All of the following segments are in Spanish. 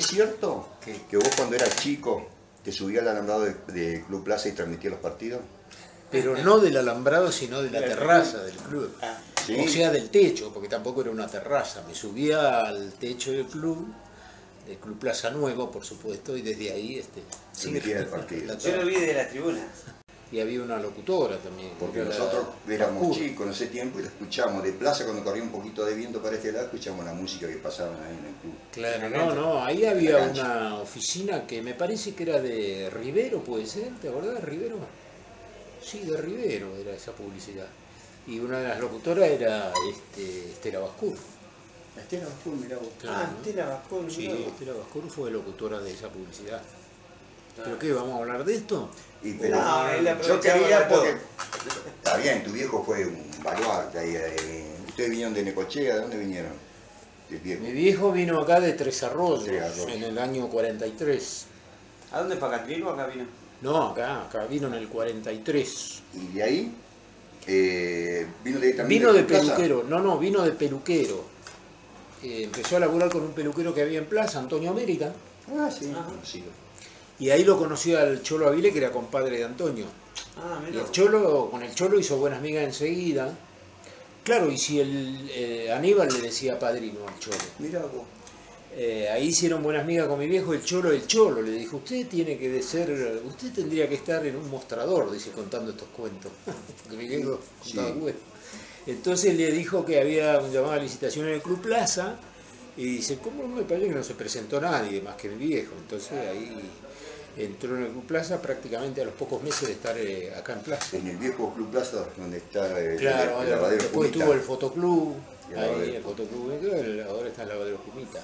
¿Es cierto que vos cuando eras chico te subías al alambrado de, de Club Plaza y transmitías los partidos? Pero no del alambrado, sino de la terraza del club. Ah, ¿Sí? O sea, del techo, porque tampoco era una terraza. Me subía al techo del club, del Club Plaza Nuevo, por supuesto, y desde ahí este, Transmitía el partido. Yo lo vi de la tribuna. Y había una locutora también. Porque la- nosotros éramos chicos en ese tiempo y lo escuchamos de plaza cuando corría un poquito de viento para este lado, escuchamos la música que pasaban ahí en el club. Claro, no, no, ahí había La una oficina que me parece que era de Rivero, puede ser, ¿te acordás? ¿Rivero? Sí, de Rivero era esa publicidad. Y una de las locutoras era este, Estela Bascur. Estela Bascur, mirá vos. Claro, ah, ¿no? Estela Bascón. Sí. Estela Bascur fue locutora de esa publicidad. ¿Pero qué? ¿Vamos a hablar de esto? Y, pero No, yo quería porque está bien, tu viejo fue un baluarte ahí. eh, Ustedes vinieron de Necochea, ¿de dónde vinieron? Viejo. Mi viejo vino acá de Tres Arroyos Tres Arroyos. en el año 43. ¿A dónde fue o acá vino? No, acá, acá vino en el 43. Y de ahí eh, vino de, también Vino de peluquero, no, no, vino de peluquero. Eh, empezó a laburar con un peluquero que había en Plaza, Antonio América, Ah, sí, Ajá. conocido. Y ahí lo conoció al Cholo Avile, que era compadre de Antonio. Ah, Y el Cholo, con el Cholo hizo buenas migas enseguida. Claro, y si el eh, Aníbal le decía padrino al Cholo. Mirá vos. Eh, ahí hicieron buenas migas con mi viejo, el Cholo, el Cholo. Le dijo, usted tiene que de ser, usted tendría que estar en un mostrador, dice, contando estos cuentos. Porque mi viejo Sí. contaba cuentos. Entonces le dijo que había un llamado a licitación en el Club Plaza y dice, ¿cómo me parece que no se presentó nadie más que mi viejo? Entonces ahí entró en el Club Plaza prácticamente a los pocos meses de estar eh, acá en Plaza. En el viejo Club Plaza, donde está el, Claro, el lavadero después tuvo el fotoclub, el ahí lavadero. el fotoclub, el- ahora está el lavadero Jumita.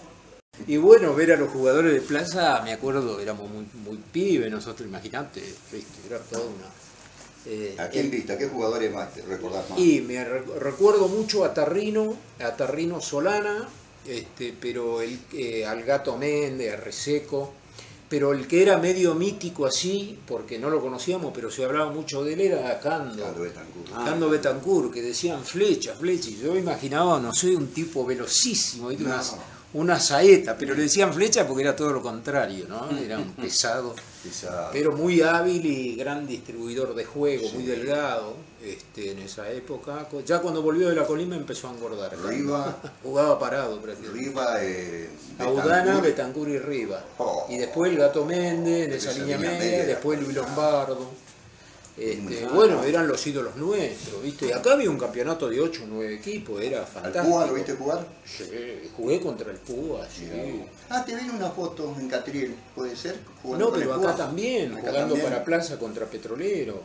Y bueno, ver a los jugadores de plaza, me acuerdo, éramos muy, muy pibes nosotros, imagínate, era toda una... eh, ¿A quién eh, viste? ¿A qué jugadores más te recordás más? y me re- recuerdo mucho a Tarrino, a Tarrino Solana, este, pero el, eh, al Gato Méndez, a Reseco, pero el que era medio mítico así, porque no lo conocíamos, pero se hablaba mucho de él, era Cando. Cando Betancourt. Ah. Cando Betancourt, que decían flecha, flecha, y yo imaginaba, no sé, un tipo velocísimo, ¿viste? No. Una, una saeta, pero le decían flecha porque era todo lo contrario, ¿no? Era un pesado, Esa- pero muy hábil y gran distribuidor de juego, muy delgado, este, en esa época. Ya cuando volvió de la Colima empezó a engordar. Riva, Jugaba parado prácticamente. Riva, eh, Audana. Betancur y Riva. Oh. Y después el Gato Méndez, en esa línea media, media. después Luis Lombardo. Este, bueno, eran los ídolos nuestros, ¿viste? Y acá había un campeonato de 8 o 9 equipos, era ¿Al fantástico. Púa lo viste jugar? Sí, jugué contra el Púa, sí. Ah, te vi una foto en Catriel, ¿puede ser? Jugando No, pero acá Púa. también, Acá jugando también. para Plaza contra Petrolero.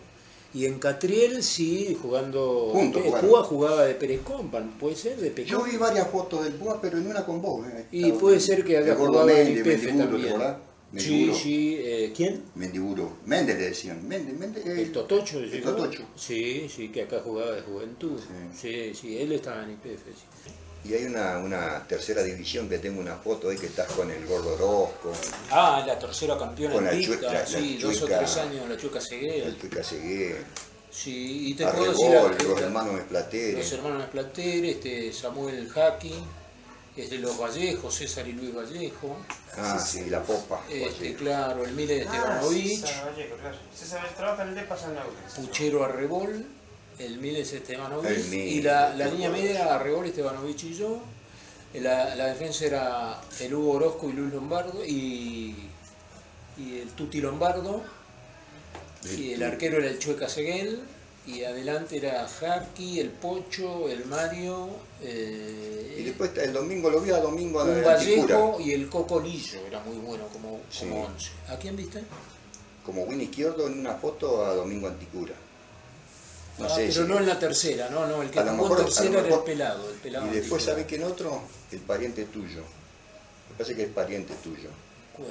Y en Catriel sí, jugando... Juntos jugaron. Púa jugaba de Pérez Compan, puede ser, de Pecón. Yo vi varias fotos del Púa, pero en una con vos. eh. Y puede ser que haya jugado en IPF Mendiburo, ¿te también. Acordás? Sí, Mendiburo. sí. eh, ¿Quién? Mendiburo. Méndez le decían. Méndez, Méndez. eh, El Totocho. El ¿llegó? Totocho. Sí, sí, que acá jugaba de juventud. Sí. Sí, sí, él estaba en IPF. sí. Y hay una, una tercera división que tengo una foto ahí que estás con el gordo Orozco, Ah, la tercera campeona Con la invicta, chue- la- la sí, dos o chueca. tres años la Chueca Seguel. el Tuica Segué, Sí, y te puedo decir Arrebol, la- los la- hermanos Esplateres. los hermanos Esplater, este, Samuel Jaqui, este, los Vallejos, César y Luis Vallejo, Ah, sí, la popa. este, claro, el Miles Ah, Estebanovich, César Vallejo, claro. César trabaja en el DEPA San. Puchero Arrebol, el Miles Estebanovich, El Miles, y la, la línea media era Arrebol, Estebanovich y yo. La, la defensa era el Hugo Orozco y Luis Lombardo y, y el Tuti Lombardo. Y el arquero era el Chueca Seguel. Y adelante era Jaqui, el Pocho, el Mario, eh, Y después el domingo lo vi a domingo a un. Vallejo y el Cocolillo. Era muy bueno como, Sí. como once. ¿A quién viste? Como Win Izquierdo en una foto a Domingo Anticura. No Ah, sé pero no en la tercera, no, no, el que jugó mejor- en tercera era el mejor- pelado, el pelado. Y después, Anticura. ¿sabes quién otro? El pariente tuyo. Me parece que es pariente tuyo. ¿Cuál?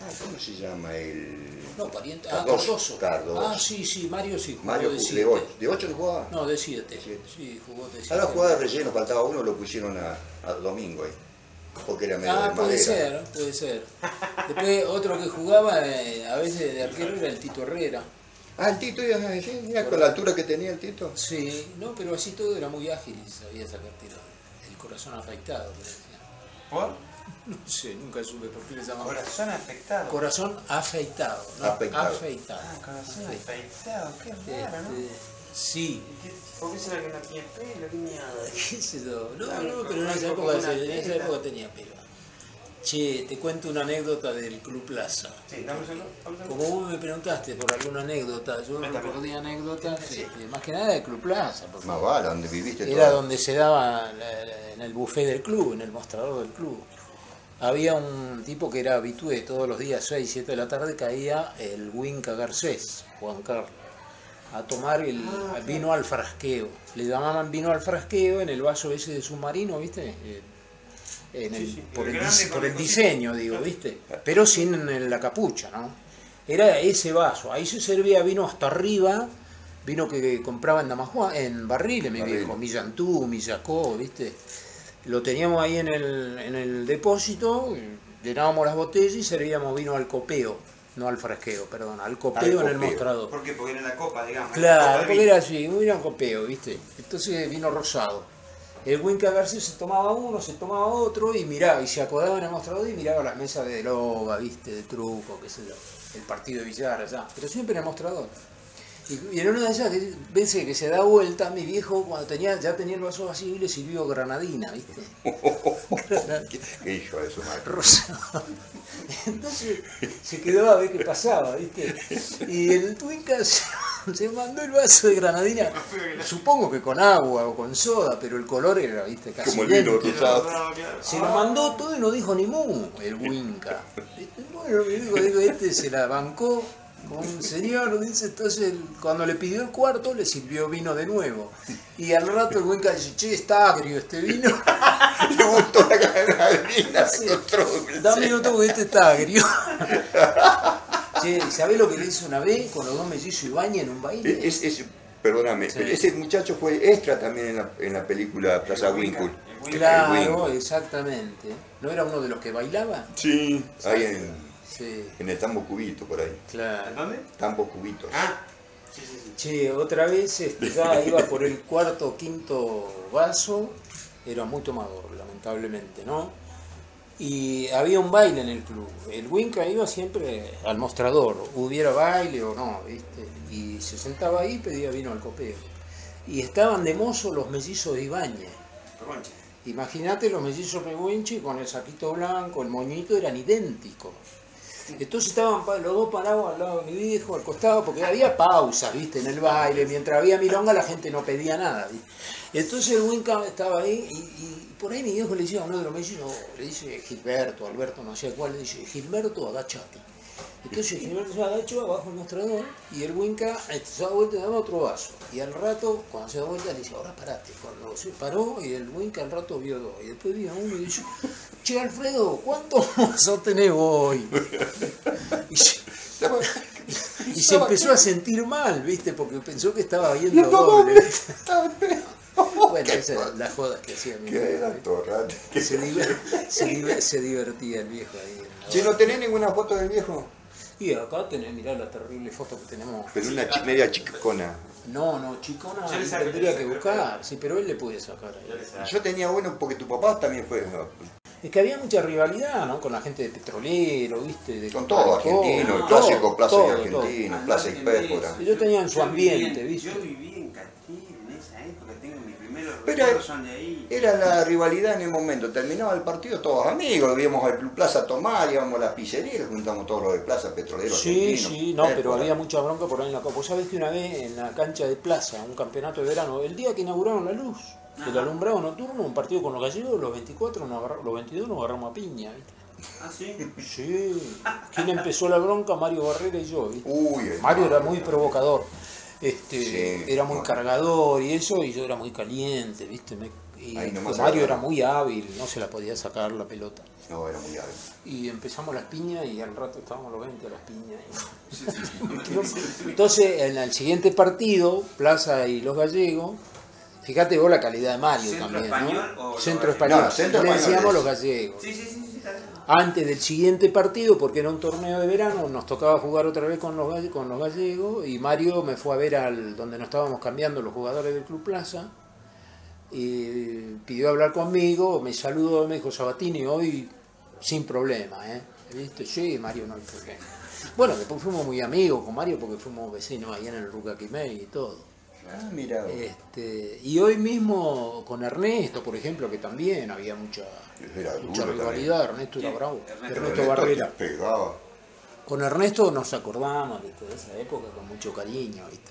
Ah, ¿cómo se llama el...? No, pariente. Ah, Cardoso, Cardoso. Cardoso. Ah, sí, sí, Mario sí jugó Mario de de siete. 8. ¿De 8 no jugaba? No, de 7. Siete. Sí, jugó de 7. Ahora jugaba de relleno, faltaba uno, lo pusieron a, a domingo ahí. Porque era medio Ah, de puede ser, puede ser. Después otro que jugaba eh, a veces de arquero era el Tito Herrera. Ah, el Tito, ya, sí, mira, con la altura que tenía el Tito. Sí, no, pero así todo era muy ágil y sabía sacar tiros. El corazón afectado, me. ¿Por? No sé, nunca supe por qué le llamaban. Corazón afectado. Corazón afeitado, ¿no? Afeitado. Afeitado. Ah, corazón Sí. afeitado, qué raro, ¿no? Este, sí, ¿Y qué- ¿Por qué será que no tiene pelo? ¿Qué mierda? qué sé yo. No, no, pero en esa época, en esa tenía pelo. Che, te cuento una anécdota del Club Plaza. Sí, dame un. Como vos me preguntaste por alguna anécdota, yo Vete, recordí anécdotas, este, más que nada del Club Plaza, porque Más vale, donde viviste era todo. donde se daba la- la- en el buffet del club, en el mostrador del club. Había un tipo que era habitué, todos los días 6, 7 de la tarde caía el Winca Garcés, Juan Carlos, a tomar el Ah, vino al frasqueo. Le llamaban vino al frasqueo en el vaso ese de submarino, ¿viste? Eh, en el- Sí, sí, por, el por diseño, digo, ¿viste? Pero sin en la capucha, ¿no? Era ese vaso, ahí se servía vino hasta arriba, vino que compraba en Damajuan, en barriles, mi viejo, Millantú, Millacó, ¿viste? Lo teníamos ahí en el, en el depósito, llenábamos las botellas y servíamos vino al copeo, no al frasqueo, perdón, al copeo en el mostrador. ¿Por qué? Porque era la copa, digamos. la Claro, copa porque era así, un vino copeo, ¿viste? Entonces vino rosado. El Winca García se tomaba uno, se tomaba otro y miraba, y se acordaba en el mostrador y miraba las mesas de loba, ¿viste? De truco, qué sé yo, el partido de billar allá, pero siempre en el mostrador. Y, y en una de esas veces que se da vuelta, mi viejo cuando tenía, ya tenía el vaso vacío y le sirvió granadina, ¿viste? ¿Qué, qué hijo de su madre? rosado. Entonces se quedó a ver qué pasaba, ¿viste? Y el Twinca se, se mandó el vaso de granadina, supongo que con agua o con soda, pero el color era, ¿viste? Casi Como el vino. Se lo mandó todo y no dijo ni mu, el Winca. Bueno, me dijo, digo, este se la bancó un señor, dice, entonces cuando le pidió el cuarto le sirvió vino de nuevo. Y al rato el Winca dice, che, está agrio este vino. Le gustó la granadina, Sí. Dame otro porque este está agrio. Che, ¿sabés lo que le hizo una vez con los dos mellizos Ibañez en un baile? Es, es- perdóname, Sí. ese muchacho fue extra también en la, en la película Plaza Winkle. Claro, exactamente. ¿No era uno de los que bailaba? Sí. Ahí en, Sí, en el Tambo Cubito, por ahí. ¿En claro. dónde? Tambo Cubitos. Ah, sí, sí, sí. Che, otra vez este, ya iba por el cuarto o quinto vaso, era muy tomador, lamentablemente, ¿no? Y había un baile en el club. El Winca iba siempre al mostrador, hubiera baile o no, ¿viste? Y se sentaba ahí y pedía vino al copeo. Y estaban de mozo los mellizos de Ibáñez. Concha. Imagínate los mellizos de Winchi con el saquito blanco, el moñito, eran idénticos. Entonces estaban los dos parados al lado de mi viejo, al costado, porque había pausas, ¿viste? En el baile, mientras había milonga la gente no pedía nada. Entonces el Winca estaba ahí y, y por ahí mi viejo le decía a uno de los mellizos, le dice Gilberto, Alberto, no sé cuál, le dice, Gilberto, agachate. Entonces Gilberto se agachó abajo el mostrador y el Winca este, se da vuelta y daba otro vaso. Y al rato, cuando se da vuelta, le dice, ahora parate. Cuando se paró y el Winca al rato vio dos. Y después vio uno y dice, che Alfredo, ¿cuántos vasos tenés hoy? Y se, y se empezó a sentir mal, ¿viste? Porque pensó que estaba viendo doble. Bueno, esa era la joda que hacía mi torrante. se, se diver- se divertía el viejo ahí. Che, ¿no tenés ninguna foto del viejo? Y acá tenés, mirá la terrible foto que tenemos. Pero una chi- media chicona. No, no, chicona Yo le tendría yo que buscar, sí, pero él le puede sacar Yo. Yo tenía uno porque tu papá también fue. Es que había mucha rivalidad, ¿no? Con la gente de petrolero, ¿viste? De Con todo, argentino, el clásico Plaza todo, y Argentino. Plaza Andate en Expérfora. eso. Ellos tenían su Yo ambiente, en- ¿viste? Yo viví en Castillo Pero recuerdos es- son de ahí. Era la rivalidad en el momento. Terminaba el partido todos amigos. Íbamos al Plaza a tomar, íbamos a la pizzería, juntamos todos los de Plaza Petrolero Sí, Argentino. sí, no, pero había mucha bronca por ahí en la Copa. Vos sabés que una vez en la cancha de Plaza, un campeonato de verano, el día que inauguraron la luz, el alumbrado nocturno, un partido con los gallegos, los 24, nos agarra- los 22 nos agarramos a piña, ¿viste? Ah, sí. Sí. ¿Quién empezó la bronca? Mario Barrera y yo, ¿viste? Uy, Mario era muy provocador. Este, Sí, era muy cargador y eso, y yo era muy caliente, ¿viste? Me- y Mario era muy hábil, no se la podía sacar la pelota. No, era muy hábil. Y empezamos las piñas y al rato estábamos los 20 a las piñas. Entonces, en el siguiente partido, Plaza y los Gallegos, fíjate vos la calidad de Mario ¿Centro también, español ¿no? o Centro español. No, centro Le español decíamos es- los gallegos. Sí, sí, sí, sí, está bien. Antes del siguiente partido, porque era un torneo de verano, nos tocaba jugar otra vez con los, con los gallegos y Mario me fue a ver al donde nos estábamos cambiando los jugadores del Club Plaza y pidió hablar conmigo, me saludó, me dijo Sabatini, hoy sin problema, ¿eh? ¿Viste? Y Mario no. Bueno, después fuimos muy amigos con Mario porque fuimos vecinos ahí en el Rucaquimey y todo. Ah, mira. Este, y hoy mismo con Ernesto, por ejemplo, que también había mucha, Era mucha rivalidad, Ernesto era ¿Quién? bravo. Ernesto Ernesto Barrera. pegaba. Con Ernesto nos acordamos ¿viste? de esa época con mucho cariño, ¿viste?